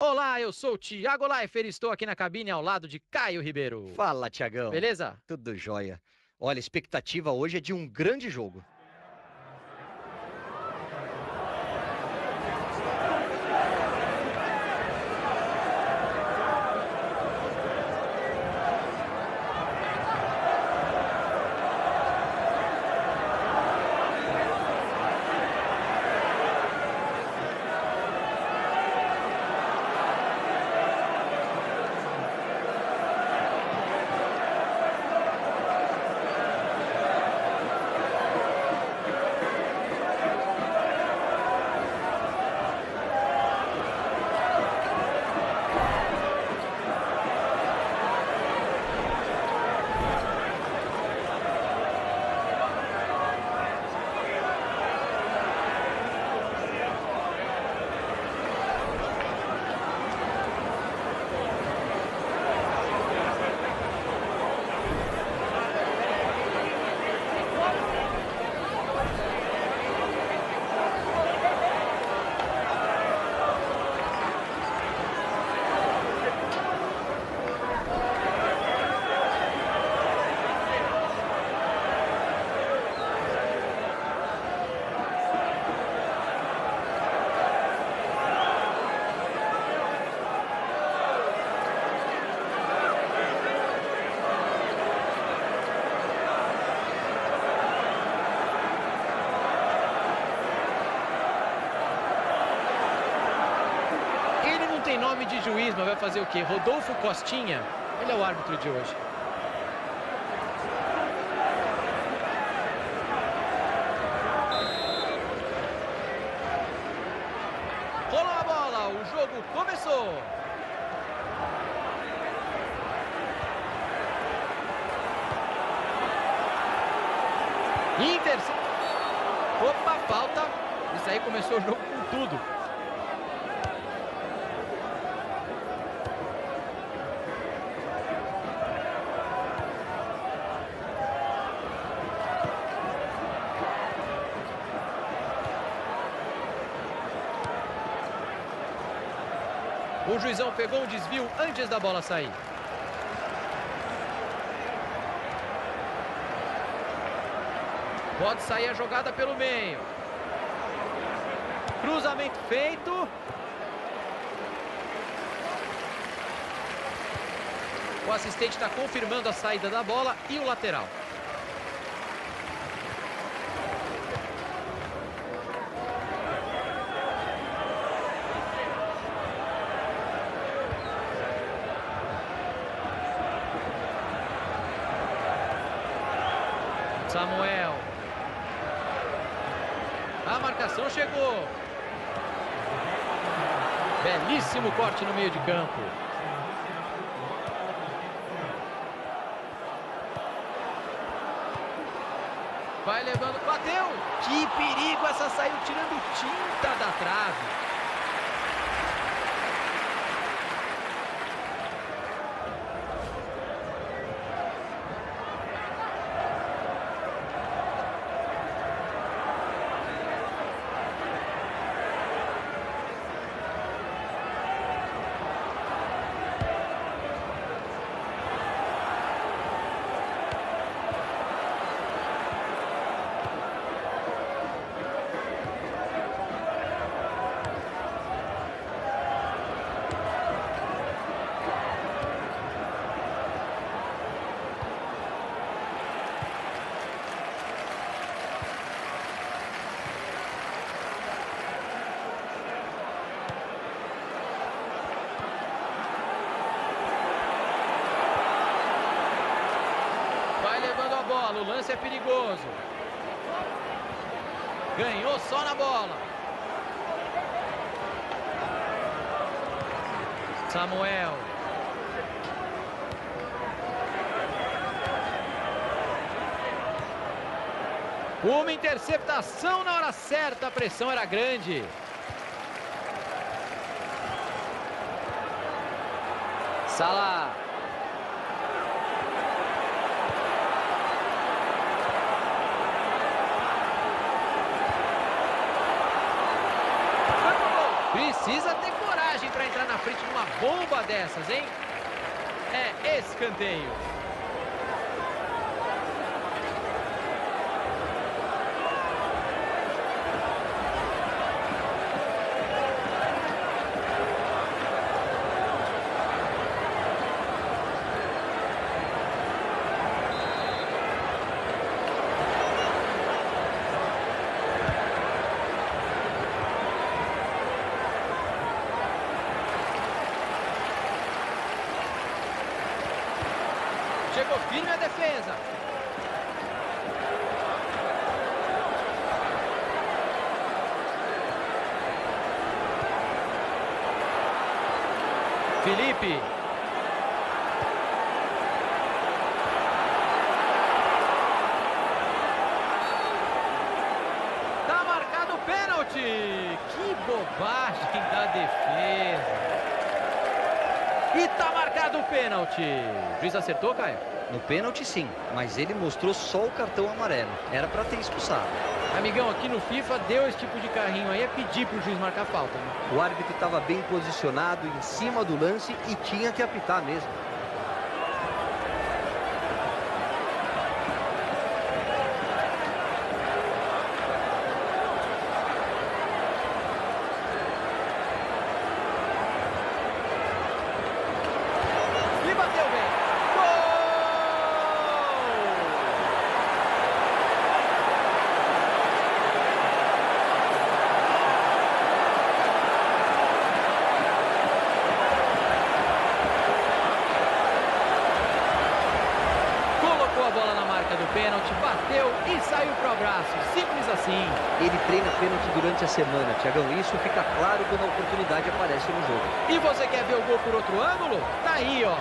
Olá, eu sou o Thiago Leifert e estou aqui na cabine ao lado de Caio Ribeiro. Fala, Tiagão. Beleza? Tudo jóia. Olha, a expectativa hoje é de um grande jogo. Ele não tem nome de juiz, mas vai fazer o quê? Rodolfo Costinha. Ele é o árbitro de hoje. Rolou a bola, o jogo começou. Inter. Opa, falta. Isso aí começou o jogo com tudo. Juizão pegou um desvio antes da bola sair. Pode sair a jogada pelo meio. Cruzamento feito. O assistente está confirmando a saída da bola e o lateral. Samuel. A marcação chegou. Belíssimo corte no meio de campo. Vai levando, bateu. Que perigo essa saiu tirando tinta da trave. Vai levando a bola, o lance é perigoso. Ganhou só na bola. Samuel. Uma interceptação na hora certa, a pressão era grande. Salah. Precisa ter coragem para entrar na frente de uma bomba dessas, hein? É escanteio. Chegou firme a defesa. Tá marcado o pênalti. Que bobagem da defesa. E tá marcado o pênalti. O juiz acertou, Caio? No pênalti, sim, mas ele mostrou só o cartão amarelo. Era para ter expulsado. Amigão, aqui no FIFA deu esse tipo de carrinho aí, é pedir pro juiz marcar falta. Né? O árbitro estava bem posicionado em cima do lance e tinha que apitar mesmo. E bateu bem. Gol! Colocou a bola na marca do pênalti, bateu e saiu pro abraço. Simples assim. Ele treina pênalti durante a semana, Tiagão. Isso fica claro quando a oportunidade aparece no jogo. E você quer ver o gol por outro ângulo? Tá aí, ó.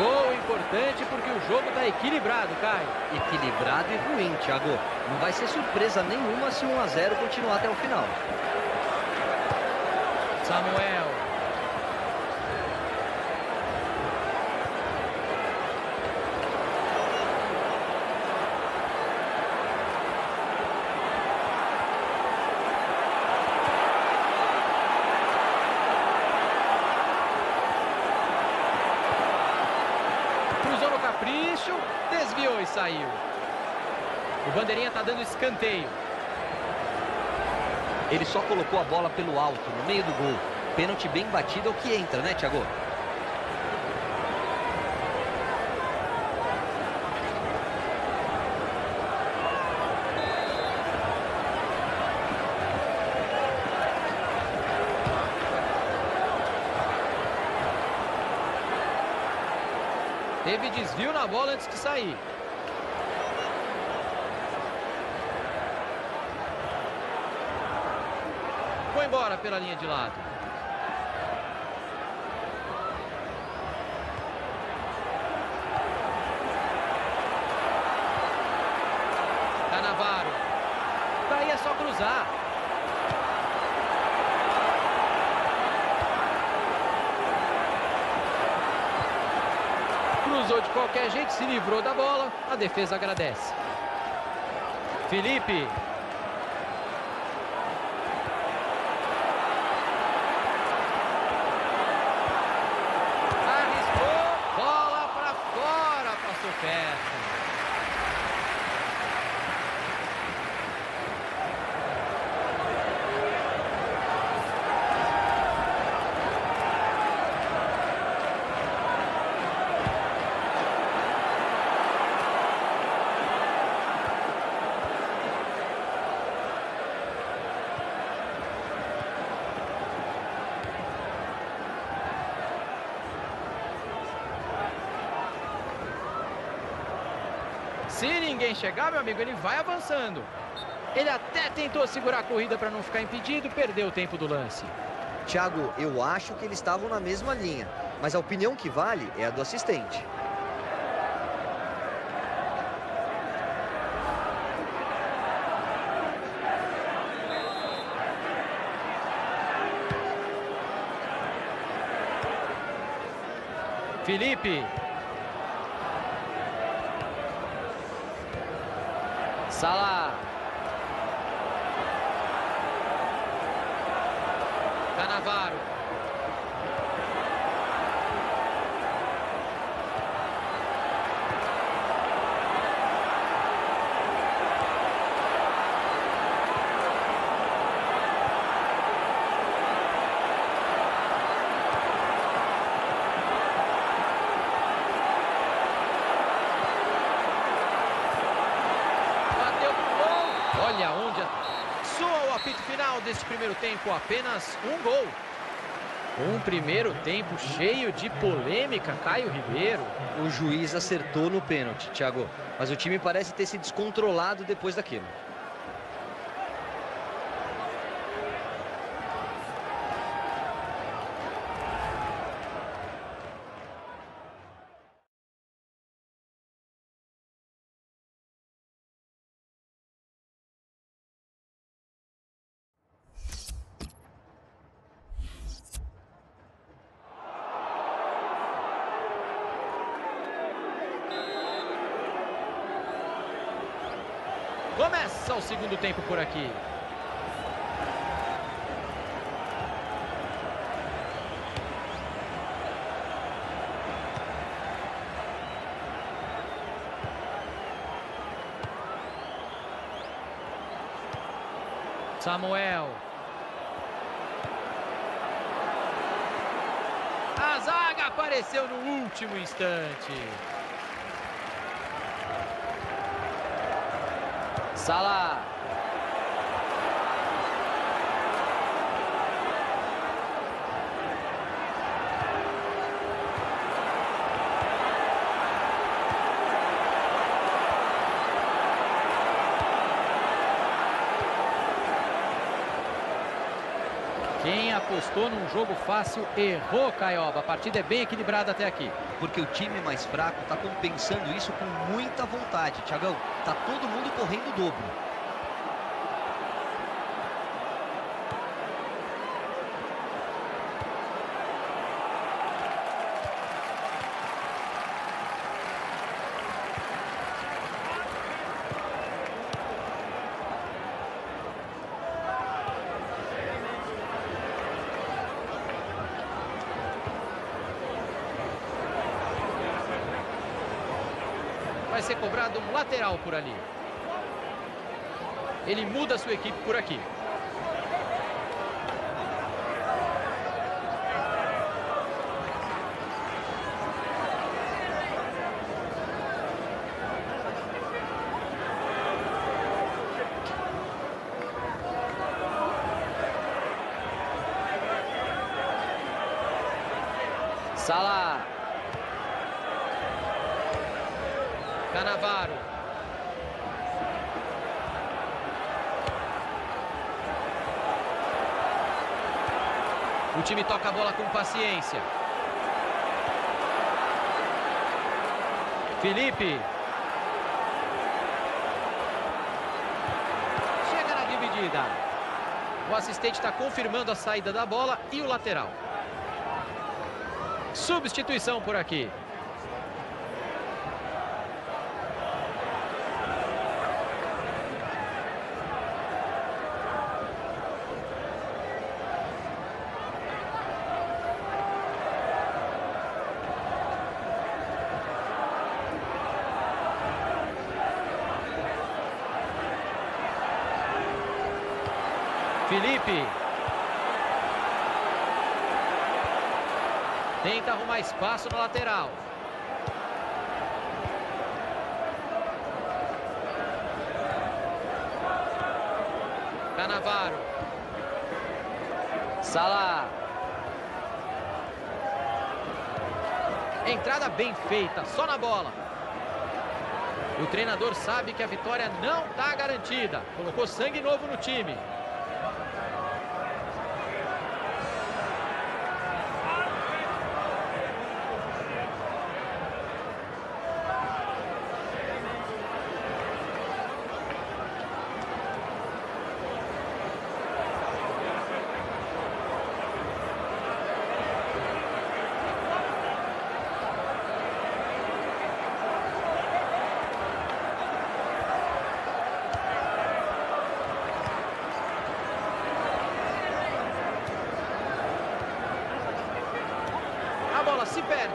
Gol importante porque o jogo tá equilibrado, Caio. Equilibrado e ruim, Thiago. Não vai ser surpresa nenhuma se 1 a 0 continuar até o final. Samuel. Cruzou no capricho, desviou e saiu. O bandeirinha tá dando escanteio. Ele só colocou a bola pelo alto, no meio do gol. Pênalti bem batido é o que entra, né, Thiago? Teve desvio na bola antes de sair. Foi embora pela linha de lado. Canavaro. Daí é só cruzar. Cruzou de qualquer jeito, se livrou da bola. A defesa agradece. Felipe. Se ninguém chegar, meu amigo, ele vai avançando. Ele até tentou segurar a corrida para não ficar impedido, perdeu o tempo do lance. Thiago, eu acho que eles estavam na mesma linha, mas a opinião que vale é a do assistente. Felipe, Salah. Canavaro. Bateu pro gol. Olha onde soa o apito primeiro tempo. Apenas um gol. Um primeiro tempo cheio de polêmica, Caio Ribeiro. O juiz acertou no pênalti, Thiago. Mas o time parece ter se descontrolado depois daquilo. O segundo tempo por aqui. Samuel. A zaga apareceu no último instante. Salah. Quem apostou num jogo fácil errou, Caioba. A partida é bem equilibrada até aqui. Porque o time mais fraco está compensando isso com muita vontade, Thiagão. Tá todo mundo correndo o dobro. Cobrado um lateral por ali. Ele muda sua equipe por aqui. Salah. Canavaro. O time toca a bola com paciência. Felipe. Chega na dividida. O assistente está confirmando a saída da bola e o lateral. Substituição por aqui. Felipe. Tenta arrumar espaço na lateral. Canavaro. Salah. Entrada bem feita, só na bola. O treinador sabe que a vitória não está garantida. Colocou sangue novo no time.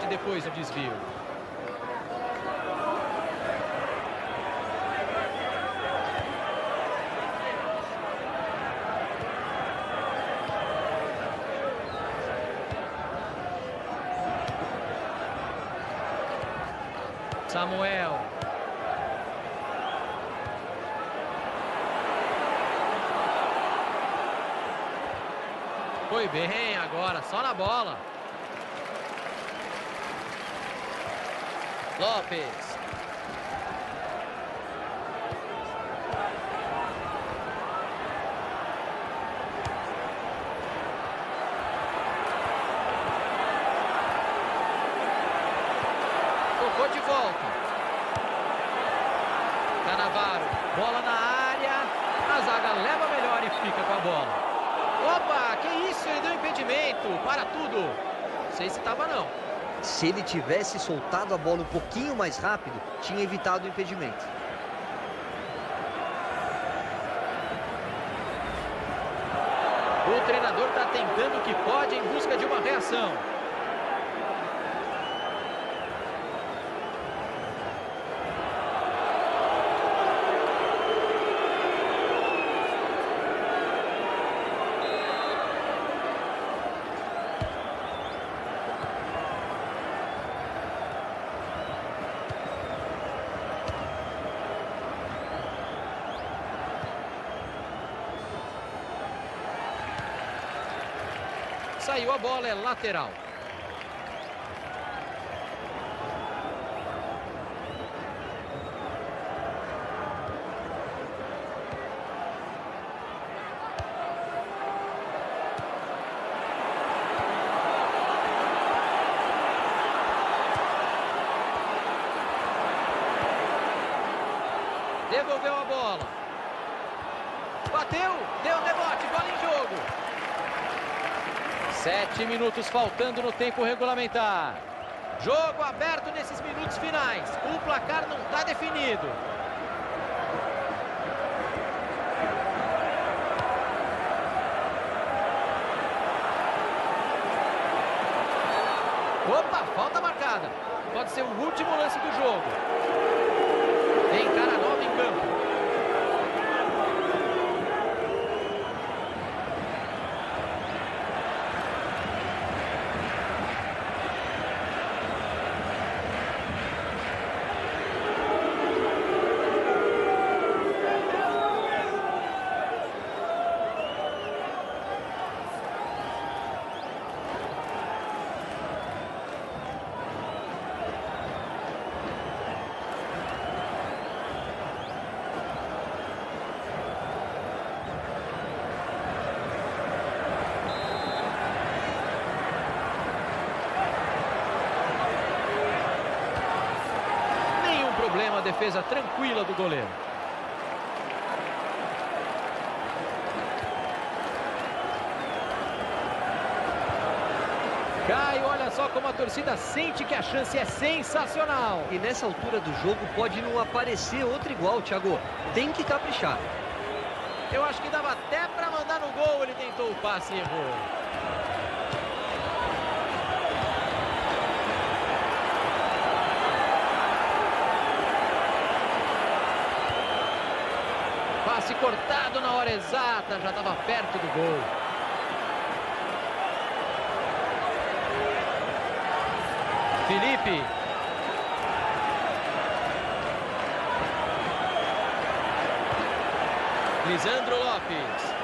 Perde depois do desvio. Samuel. Foi bem agora, só na bola. Lopes. Tocou de volta. Canavaro, bola na área. A zaga leva melhor e fica com a bola. Opa, que isso? Ele deu impedimento. Para tudo. Não sei se estava não. Se ele tivesse soltado a bola um pouquinho mais rápido, tinha evitado o impedimento. O treinador está tentando o que pode em busca de uma reação. Saiu a bola, é lateral. Devolveu a bola. Bateu, deu rebote, bola em jogo. Sete minutos faltando no tempo regulamentar. Jogo aberto nesses minutos finais. O placar não está definido. Opa, falta marcada. Pode ser o último lance do jogo. Tem cara nova em campo. Defesa tranquila do goleiro. Caio, olha só como a torcida sente que a chance é sensacional. E nessa altura do jogo pode não aparecer outro igual, Thiago. Tem que caprichar. Eu acho que dava até para mandar no gol, ele tentou o passe e errou. Passe cortado na hora exata, já estava perto do gol. Felipe. Lisandro Lopes.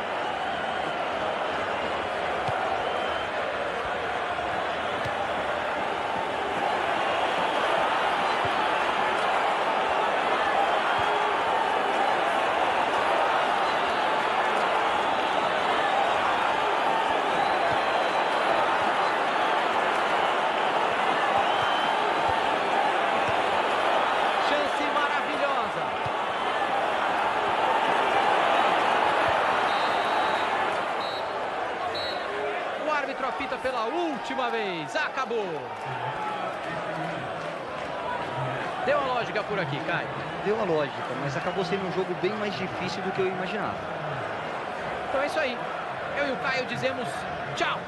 Chance maravilhosa. O árbitro apita pela última vez. Acabou. Deu a lógica por aqui, Caio. Deu a lógica, mas acabou sendo um jogo bem mais difícil do que eu imaginava. Então é isso aí. Eu e o Caio dizemos tchau.